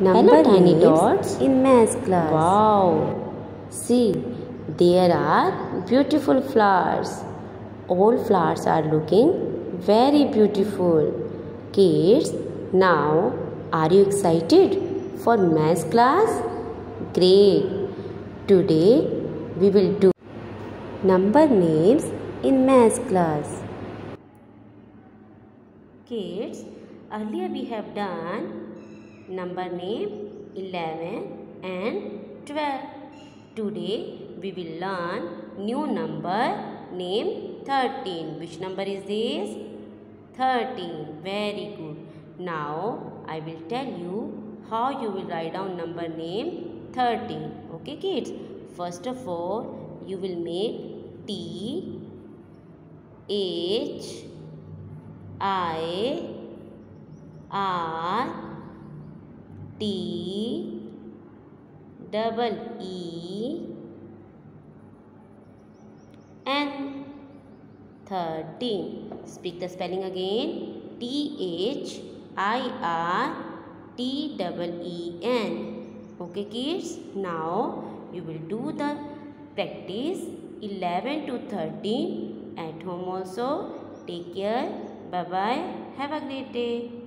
Number tiny names dots. in math class. Wow! See, there are beautiful flowers. All flowers are looking very beautiful. Kids, now are you excited for math class? Great! Today we will do Number names in math class. Kids, earlier we have done number name 11 and 12. Today we will learn new number name 13. Which number is this? 13. Very good. Now I will tell you how you will write down number name 13. Okay kids? First of all, you will make T H I R T double E N thirteen. Speak the spelling again. T H I R T double E N. Okay kids. Now you will do the practice 11 to 13 at home also. Take care. Bye bye. Have a great day.